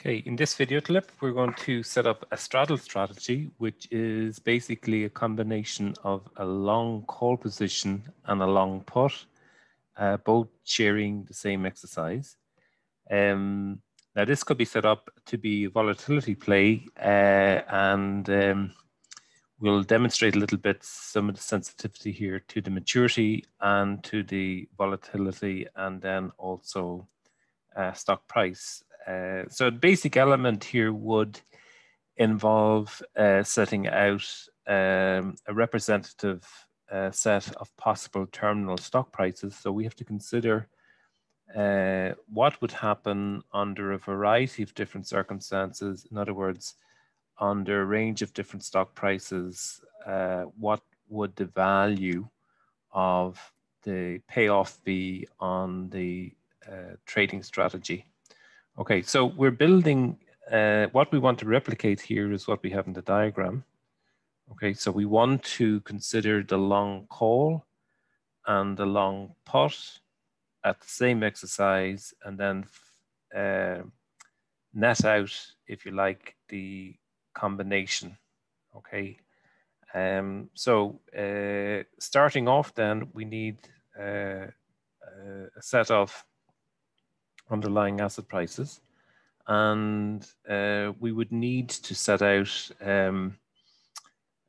Okay, in this video clip, we're going to set up a straddle strategy, which is basically a combination of a long call position and a long put, uh, both sharing the same exercise. Um, now, this could be set up to be a volatility play, uh, and um, we'll demonstrate a little bit some of the sensitivity here to the maturity and to the volatility, and then also uh, stock price uh, so the basic element here would involve uh, setting out um, a representative uh, set of possible terminal stock prices. So we have to consider uh, what would happen under a variety of different circumstances. In other words, under a range of different stock prices, uh, what would the value of the payoff be on the trading strategy? Okay, so we're building, uh, what we want to replicate here is what we have in the diagram. Okay, so we want to consider the long call and the long put at the same exercise and then uh, net out, if you like, the combination. Okay, um, so uh, starting off then, we need uh, a set of underlying asset prices. And uh, we would need to set out um,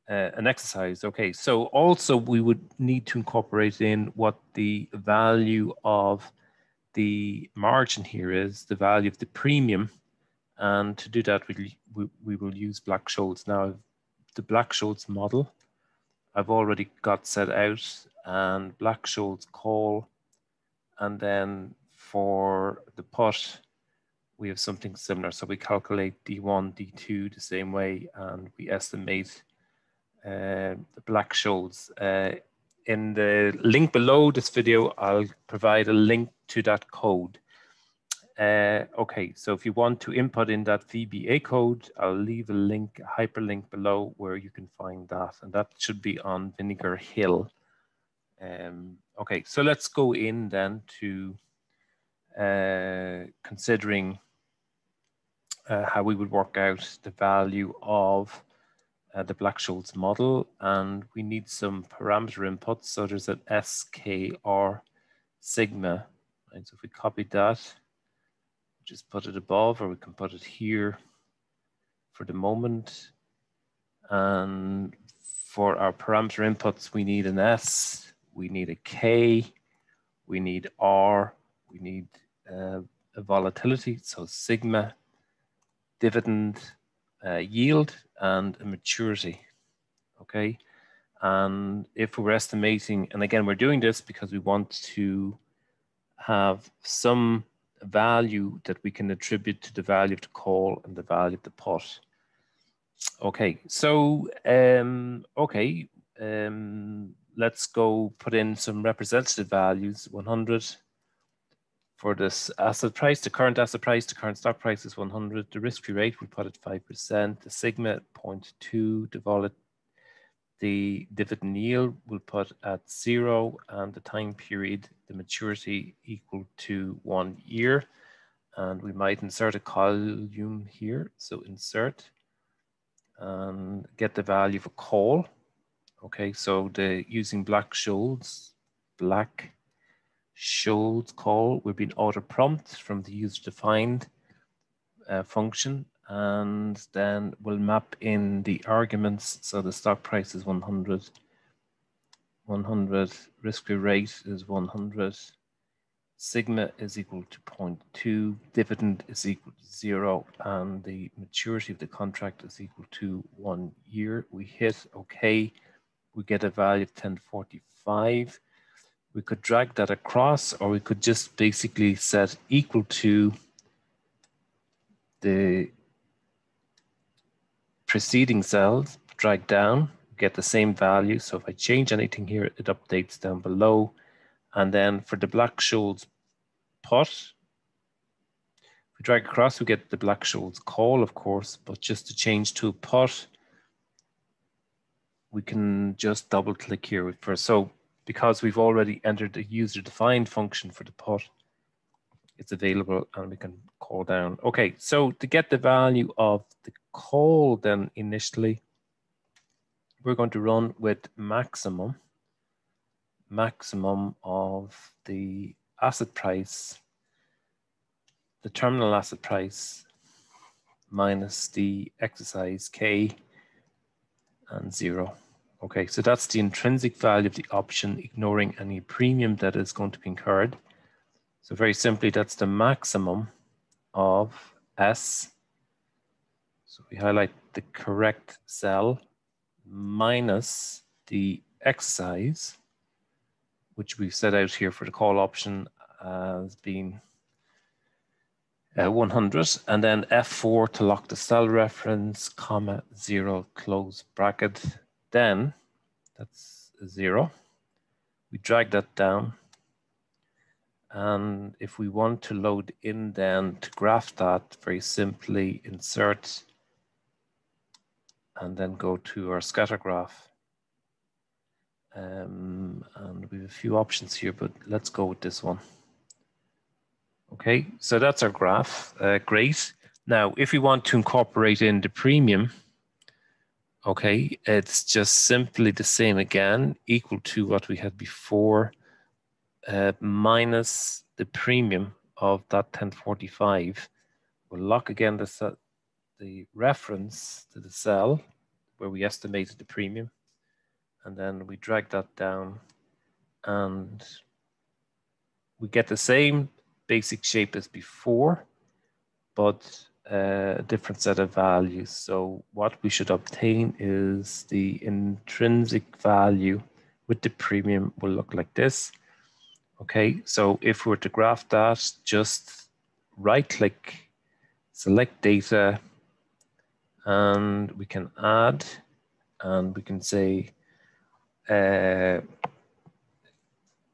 uh, an exercise. Okay, so also we would need to incorporate in what the value of the margin here is, the value of the premium. And to do that, we, we, we will use Black-Scholes. Now, the Black-Scholes model, I've already got set out and Black-Scholes call, and then for the put, we have something similar. So we calculate D1, D2 the same way, and we estimate uh, the Black-Scholes. Uh, in the link below this video, I'll provide a link to that code. Uh, okay, so if you want to input in that VBA code, I'll leave a link, a hyperlink below where you can find that. And that should be on Vinegar Hill. Um, okay, so let's go in then to uh, considering uh, how we would work out the value of uh, the Black-Scholes model. And we need some parameter inputs. So there's an SKR sigma. Right? So if we copy that, just put it above, or we can put it here for the moment. And for our parameter inputs, we need an S, we need a K, we need R, we need uh, a volatility, so sigma, dividend uh, yield, and a maturity. Okay, and if we're estimating, and again, we're doing this because we want to have some value that we can attribute to the value of the call and the value of the put. Okay, so um, okay, um, let's go put in some representative values, 100, for this asset price, the current asset price, the current stock price is 100. The risk-free rate, we put at 5%. The sigma at 0.2. The the dividend yield we'll put at zero and the time period, the maturity equal to one year. And we might insert a column here. So insert and get the value a call. Okay, so the using Black-Scholes, black Scholes call will be an auto prompt from the user defined uh, function and then we'll map in the arguments. So the stock price is 100, 100, risk-free rate is 100, sigma is equal to 0.2, dividend is equal to zero, and the maturity of the contract is equal to one year. We hit okay, we get a value of 1045 we could drag that across or we could just basically set equal to the preceding cells, drag down, get the same value. So if I change anything here, it updates down below. And then for the Black-Scholes put, if we drag across, we get the Black-Scholes call, of course, but just to change to a put, we can just double click here for, so because we've already entered a user-defined function for the put, it's available and we can call down. Okay, so to get the value of the call then initially, we're going to run with maximum, maximum of the asset price, the terminal asset price minus the exercise K and zero. Okay, so that's the intrinsic value of the option, ignoring any premium that is going to be incurred. So very simply, that's the maximum of S. So we highlight the correct cell minus the exercise, which we've set out here for the call option as being uh, 100, and then F4 to lock the cell reference, comma, zero, close bracket. Then that's zero. We drag that down. And if we want to load in then to graph that, very simply insert and then go to our scatter graph. Um, and we have a few options here, but let's go with this one. Okay, so that's our graph. Uh, great. Now, if we want to incorporate in the premium, okay, it's just simply the same again, equal to what we had before, uh, minus the premium of that 1045. We'll lock again the, the reference to the cell where we estimated the premium. And then we drag that down and we get the same basic shape as before, but a different set of values. So what we should obtain is the intrinsic value with the premium will look like this. Okay, so if we were to graph that, just right click, select data, and we can add, and we can say uh,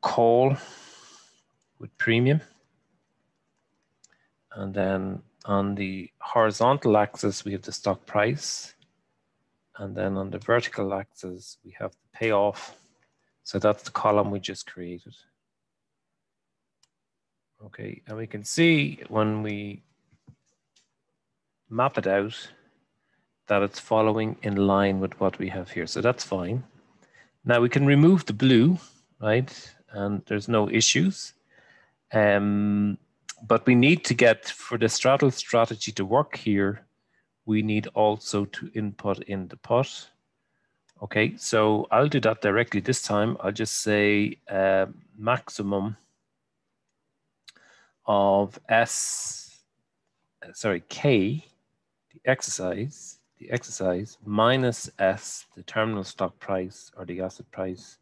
call with premium. And then on the horizontal axis, we have the stock price. And then on the vertical axis, we have the payoff. So that's the column we just created. Okay, and we can see when we map it out that it's following in line with what we have here. So that's fine. Now we can remove the blue, right? And there's no issues. Um, but we need to get for the straddle strategy to work here, we need also to input in the put. Okay, so I'll do that directly this time. I'll just say uh, maximum of S, uh, sorry, K, the exercise, the exercise minus S, the terminal stock price or the asset price,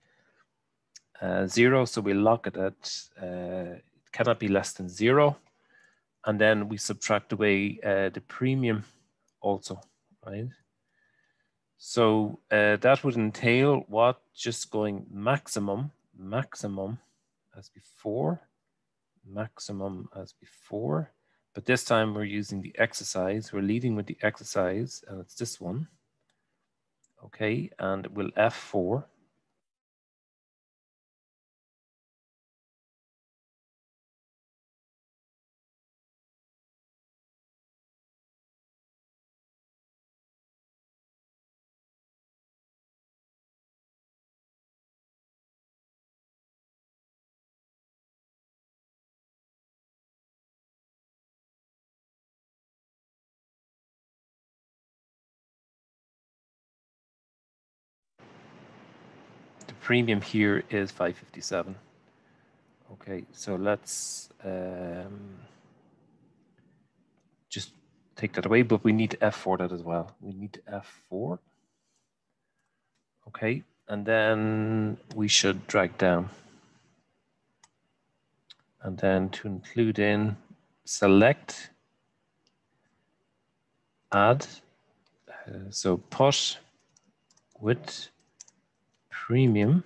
uh, zero. So we lock it at uh, cannot be less than zero. And then we subtract away uh, the premium also, right? So uh, that would entail what? Just going maximum, maximum as before, maximum as before. But this time we're using the exercise. We're leading with the exercise, and it's this one. Okay, and we'll F4. Premium here is 557. Okay, so let's um, just take that away, but we need F for that as well. We need F4. Okay, and then we should drag down. And then to include in, select, add, uh, so put with premium.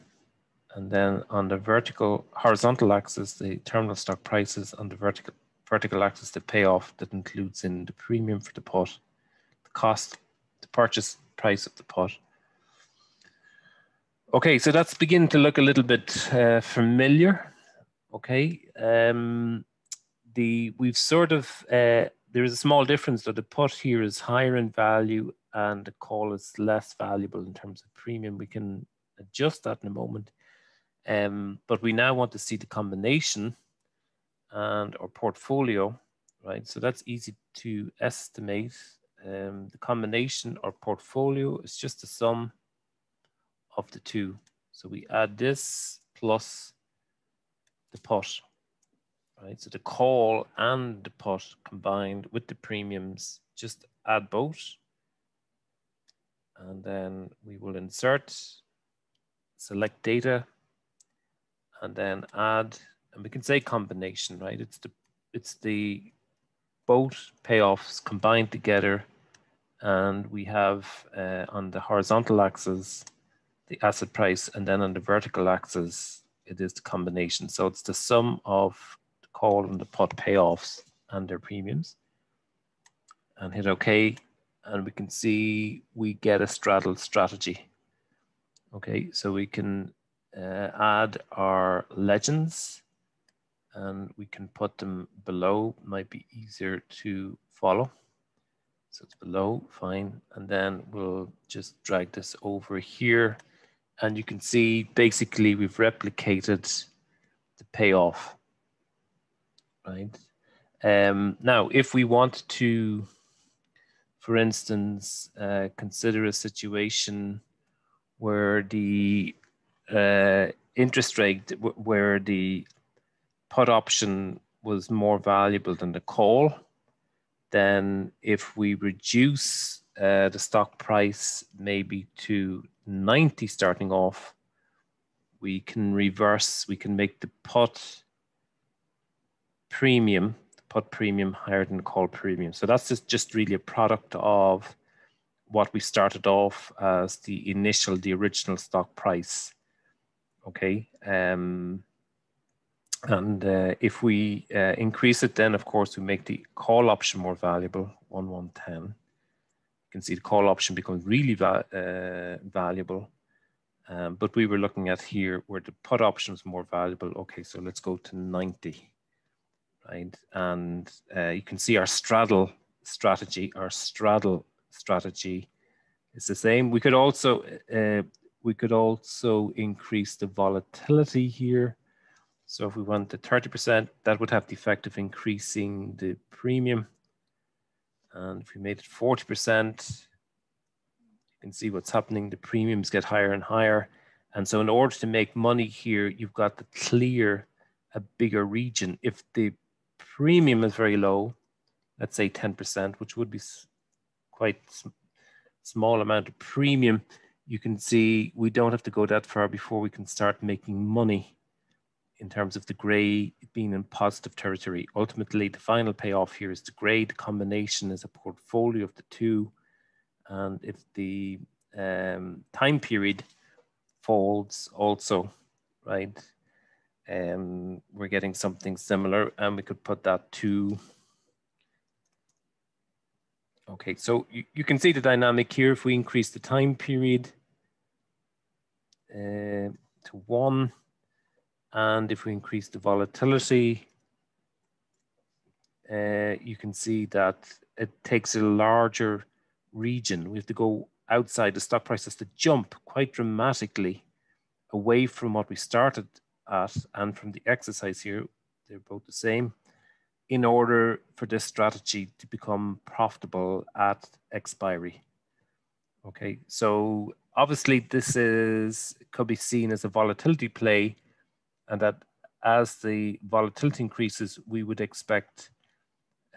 And then on the vertical, horizontal axis, the terminal stock prices on the vertical vertical axis, the payoff that includes in the premium for the put, the cost, the purchase price of the put. Okay, so that's beginning to look a little bit uh, familiar. Okay, um, the we've sort of uh, there is a small difference that the put here is higher in value and the call is less valuable in terms of premium. We can adjust that in a moment. Um, but we now want to see the combination and our portfolio, right? So that's easy to estimate. Um, the combination or portfolio is just the sum of the two. So we add this plus the put, right? So the call and the put combined with the premiums, just add both. And then we will insert, select data, and then add, and we can say combination, right? It's the it's the both payoffs combined together, and we have uh, on the horizontal axis the asset price, and then on the vertical axis it is the combination. So it's the sum of the call and the put payoffs and their premiums. And hit OK, and we can see we get a straddle strategy. Okay, so we can uh, add our legends and we can put them below, might be easier to follow. So it's below, fine. And then we'll just drag this over here. And you can see basically we've replicated the payoff, right? Um, now, if we want to, for instance, uh, consider a situation where the uh, interest rate where the put option was more valuable than the call, then if we reduce uh, the stock price maybe to 90 starting off, we can reverse, we can make the put premium, the put premium higher than the call premium. So that's just, just really a product of what we started off as the initial, the original stock price okay? Um, and uh, if we uh, increase it, then of course we make the call option more valuable, 1110. You can see the call option becomes really va uh, valuable. Um, but we were looking at here where the put option is more valuable. Okay, so let's go to 90, right? And uh, you can see our straddle strategy, our straddle strategy is the same. We could also uh, we could also increase the volatility here. So if we went to 30%, that would have the effect of increasing the premium. And if we made it 40%, you can see what's happening. The premiums get higher and higher. And so in order to make money here, you've got to clear a bigger region. If the premium is very low, let's say 10%, which would be quite small amount of premium, you can see we don't have to go that far before we can start making money in terms of the gray being in positive territory. Ultimately, the final payoff here is the gray. The combination is a portfolio of the two. And if the um, time period folds also, right, um, we're getting something similar and we could put that to Okay, so you, you can see the dynamic here. If we increase the time period, uh, to one. And if we increase the volatility, uh, you can see that it takes a larger region. We have to go outside the stock price has to jump quite dramatically away from what we started at and from the exercise here. They're both the same in order for this strategy to become profitable at expiry. Okay, so obviously this is could be seen as a volatility play and that as the volatility increases, we would expect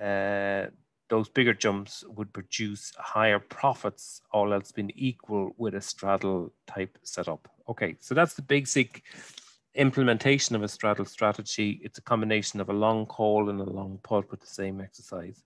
uh, those bigger jumps would produce higher profits, all else being equal with a straddle type setup. Okay, so that's the basic implementation of a straddle strategy. It's a combination of a long call and a long put with the same exercise.